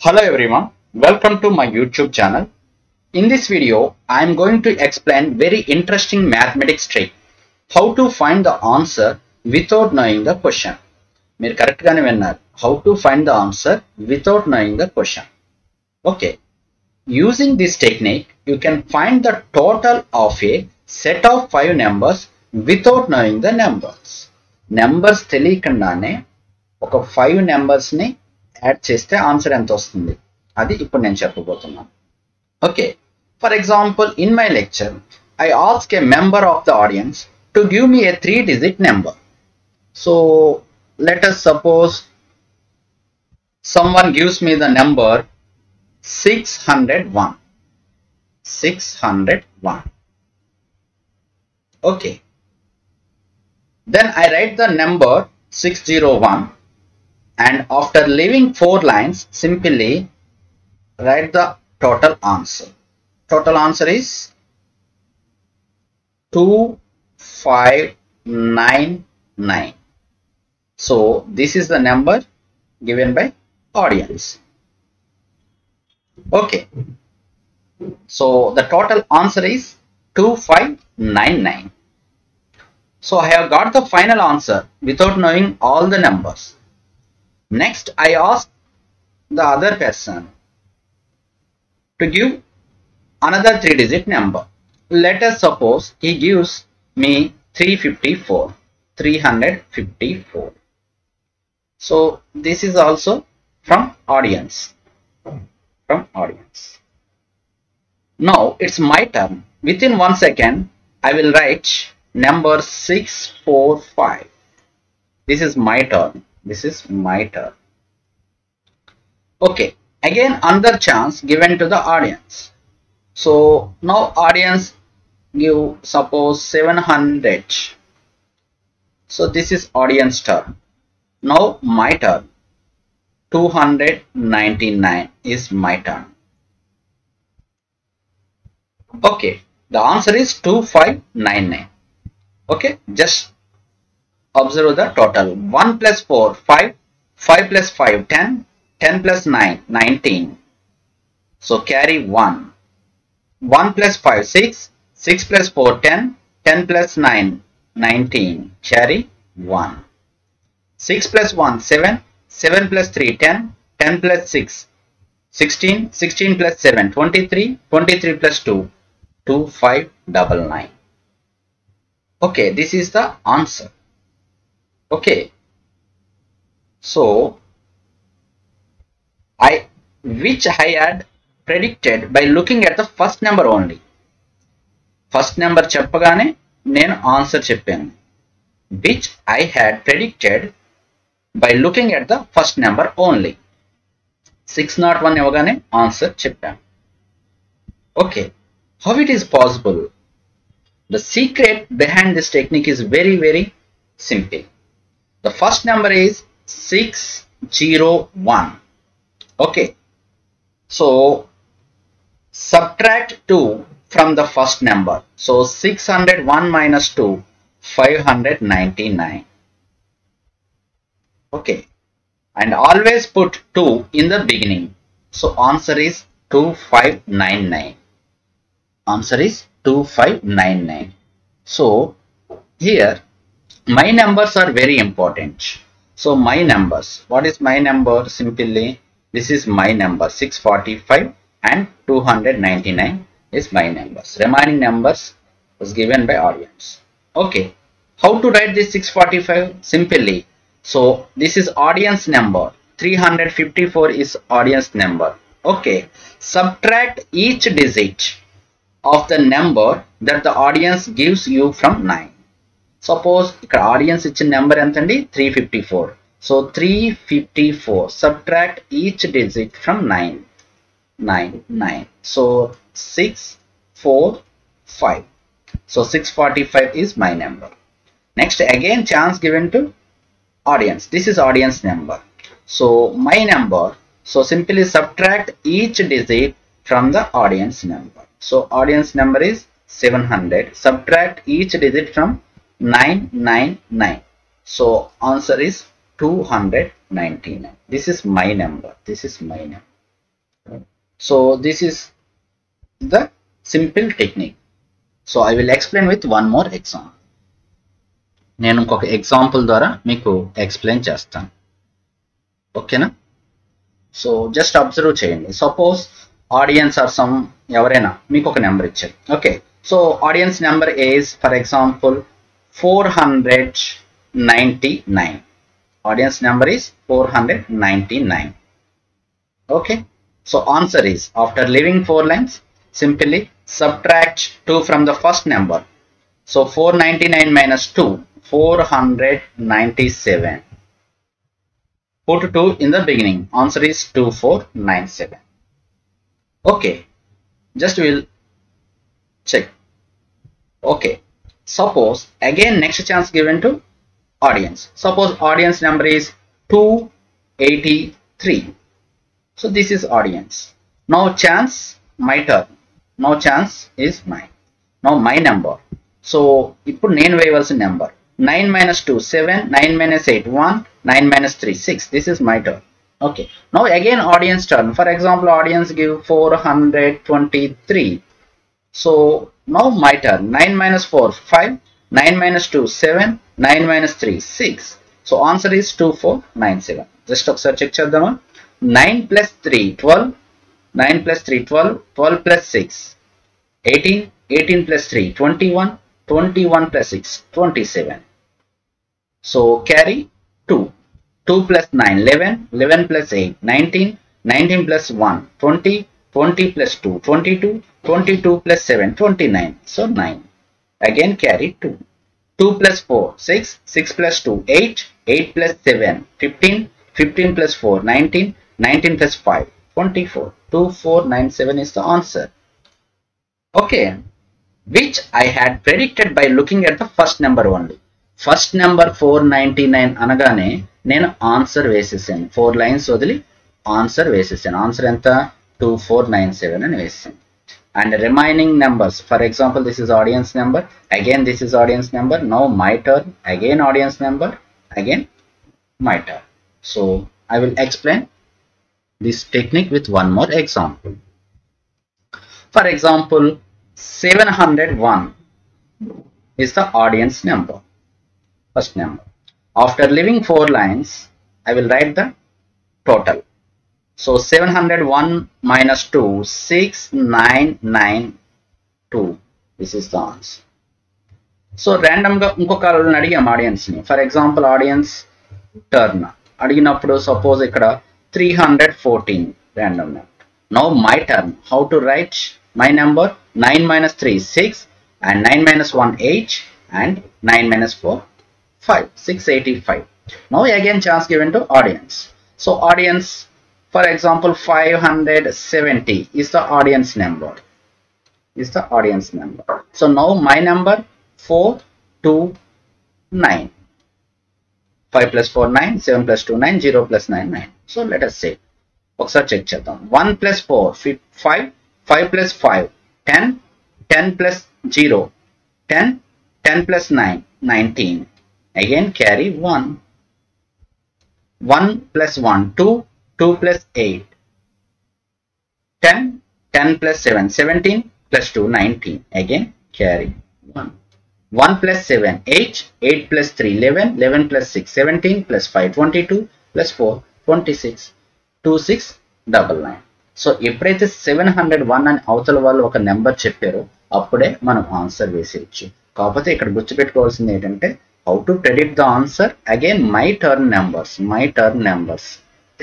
Hello everyone, welcome to my YouTube channel. In this video, I am going to explain very interesting mathematics trick. How to find the answer without knowing the question. మీరు correct గానే విన్నారు how to find the answer without knowing the question okay using this technique you can find the total of A set of five numbers without knowing the numbers numbers తెలియకుండానే ఒక five numbers ని add చేస్తే answer ఎంత వస్తుంది అది ఇప్పుడు నేను చెప్పబోతున్నాను okay for example in my lecture I ask a member of the audience to give me A three digit number so let us suppose someone gives me the number 601 601 okay then i write the number 601 and after leaving four lines simply write the total answer total answer is 2599 so this is the number given by audience. Okay. So the total answer is 2599. So I have got the final answer without knowing all the numbers. Next I ask the other person to give another three digit number. Let us suppose he gives me 354. 354 so this is also from audience. From audience. Now it's my turn. Within one second i will write number 645 this is my turn this is my turn okay again another chance given to the audience so now audience give suppose 700 so this is audience turn now my turn. 299 is my turn. Okay, the answer is 2599. Okay, just observe the total. 1 plus 4, 5, 5 plus 5, 10, 10 plus 9, 19. So carry 1. 1 plus 5, 6, 6 plus 4, 10, 10 plus 9, 19. Carry 1. 6 plus 1, 7, 7 plus 3, 10, 10 plus 6, 16, 16 plus 7, 23, 23 plus 2, 2, 5, double 9. Okay, this is the answer Okay. So, I, which I had predicted by looking at the first number only. First number చెప్పగానే నేను answer చెప్పాను which I had predicted by looking at the first number only six not one ఇవ్వగానే answer చెప్పాను okay how it is possible the secret behind this technique is very very simple The first number is 601. Okay. So subtract 2 from the first number. So 601 minus 2, 599. Okay. And always put 2 in the beginning. So answer is 2599. Answer is 2599. So here my numbers are very important. So my numbers, what is my number? Simply this is my number 645 and 299 is my numbers. Remaining numbers was given by audience. Okay. How to write this 645? Simply. So this is audience number. 354 is audience number. Okay. Subtract each digit of the number that the audience gives you from 9. Suppose ఇక్కడ audience ఇచ్చిన number ఎంత అండి three fifty four so three fifty four subtract each digit from nine 9 9 so 6 4 5 so 645 is my number next again chance given to audience this is audience number so my number so simply subtract each digit from the audience number so audience number is 700 subtract each digit from 999 so answer is 299 this is my number this is my number So this is the simple technique. So I will explain with one more example. నేను ఇంకొక example ద్వారా మీకు explain చేస్తాను ఓకేనా so just observe చేయండి suppose audience are some ఎవరైనా మీకు ఒక నెంబర్ ఇచ్చారు okay so audience number age for example 499 audience number is 499 okay. So answer is after leaving four lines simply subtract 2 from the first number. So 499 minus 2 497 put 2 in the beginning. Answer is 2497 okay. Just we'll check. Okay. suppose again next chance given to audience. Suppose audience number is 283. So this is audience. Now chance my turn. No chance is my no my number so ఇప్పుడు నేను వేయవలసిన number nine minus two seven nine minus eight one nine minus three six this is my turn okay no again audience turn for example audience give four hundred twenty three so no my turn nine minus four five nine minus two seven nine minus three six so answer is two four nine seven just ఒకసారి check చేద్దామా nine plus three twelve 9 plus 3 12 12 plus 6 18 18 plus 3 21 21 plus 6 27 so carry 2 2 plus 9 11 11 plus 8 19 19 plus 1 20 20 plus 2 22 22 plus 7 29 so 9 again carry 2 2 plus 4 6 6 plus 2 8 8 plus 7 15 15 plus 4 19 19 plus 5 24 2497 is the answer okay which I had predicted by looking at the first number only first number four ninety nine అనగానే నేను answer వేసేసాను four lines వదిలి answer వేసేసాను answer ఎంత two four nine seven అని వేసాను and remaining numbers. For example this is audience number. Again this is audience number. Now my turn. Again audience number. Again my turn. So i will explain this technique with one more example. For example 701 is the audience number. First number. After leaving four lines i will write the total. So 701 minus 2, 6992. This is the answer. So ర్యాండమ్గా ఇంకొక వాళ్ళని అడిగాం ఆడియన్స్ని for example audience turn అడిగినప్పుడు suppose ఇక్కడ 314 random number. Now my turn. How to write my number? 9 minus 3 6 and 9 minus 1 8 and 9 minus 4 5 685. Now again chance given to audience. So audience for example 570 is the audience number. Is the audience number. So now my number 429. 5 plus 4 9 7 plus 2 9 0 plus 9 9 so let us say ఒకసారి check చేద్దాం 1 plus 4 5 5 plus 5 10 10 plus 0 10 10 plus 9 19 again carry 1 1 plus 1 2 2 plus 8 10 10 plus 7 17 plus 2 19 again carry. 1 1 plus 7 8 8 plus 3 11 11 plus 6 17 plus 5 22 plus 4 26 26 double nine so ఎప్పుడైతే seven hundred one అని అవతల వాళ్ళు ఒక number చెప్పారో అప్పుడే మనం ఆన్సర్ వేసేయచ్చు. కాకపోతే ఇక్కడ గుర్తుపెట్టుకోవాల్సింది ఏంటంటే how to predict the answer again my turn numbers my turn numbers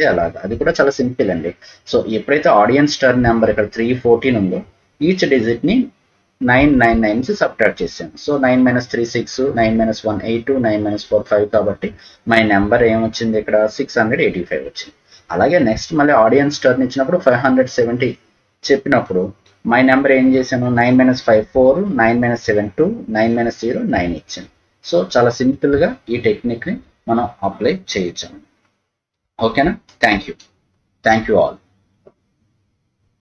అలాగా అది కూడా చాలా సింపుల్ అండి. సో ఎప్పుడైతే ఆడియన్స్ టర్న్ నెంబర్ ఇక్కడ త్రీ ఫోర్టీన్ ఉందో ఈచ్ డిజిట్ని నైన్ నైన్ నైన్ సబ్ట్రాక్ట్ చేశాను. So nine minus three six nine minus one eight nine minus four five కాబట్టి మై నెంబర్ ఏమొచ్చింది ఇక్కడ? సిక్స్ హండ్రెడ్ ఎయిటీ ఫైవ్ వచ్చింది. అలాగే నెక్స్ట్ మళ్ళీ ఆడియన్స్ టర్న్ ఇచ్చినప్పుడు ఫైవ్ హండ్రెడ్ సెవెంటీ చెప్పినప్పుడు మై నెంబర్ ఏం చేశాను? Nine minus five four nine minus seven two nine minus zero nine ఇచ్చాను. సో చాలా సింపుల్గా ఈ టెక్నిక్ని మనం అప్లై చేయొచ్చు. ఓకేనా thank you thank you all